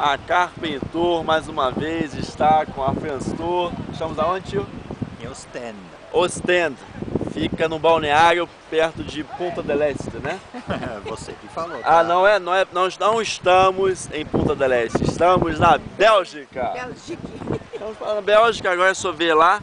A Carpentor, mais uma vez está com a France Tour. Estamos aonde, tio? Em Ostend. Ostend. Fica no balneário perto de Punta del Este, né? Você que falou. Ah, tá? não é, não é, nós não estamos em Punta del Este, estamos na Bélgica. Bélgica. Estamos na Bélgica, agora é só ver lá